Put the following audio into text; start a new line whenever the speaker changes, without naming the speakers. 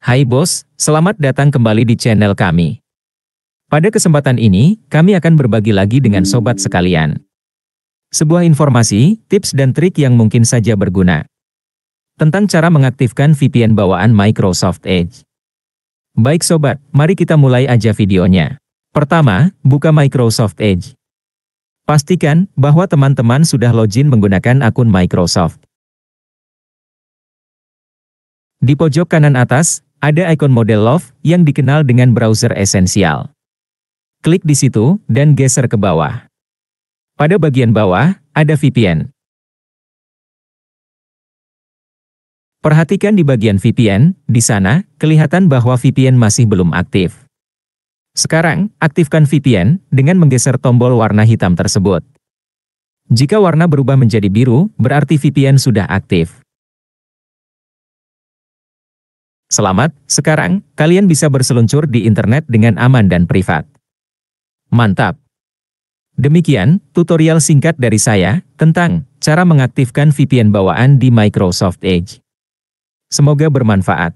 Hai bos, selamat datang kembali di channel kami. Pada kesempatan ini, kami akan berbagi lagi dengan sobat sekalian. Sebuah informasi, tips dan trik yang mungkin saja berguna. Tentang cara mengaktifkan VPN bawaan Microsoft Edge. Baik sobat, mari kita mulai aja videonya. Pertama, buka Microsoft Edge. Pastikan bahwa teman-teman sudah login menggunakan akun Microsoft. Di pojok kanan atas, ada ikon model Love yang dikenal dengan browser esensial. Klik di situ dan geser ke bawah. Pada bagian bawah, ada VPN. Perhatikan di bagian VPN, di sana, kelihatan bahwa VPN masih belum aktif. Sekarang, aktifkan VPN dengan menggeser tombol warna hitam tersebut. Jika warna berubah menjadi biru, berarti VPN sudah aktif. Selamat, sekarang kalian bisa berseluncur di internet dengan aman dan privat. Mantap! Demikian tutorial singkat dari saya tentang cara mengaktifkan VPN bawaan di Microsoft Edge. Semoga bermanfaat.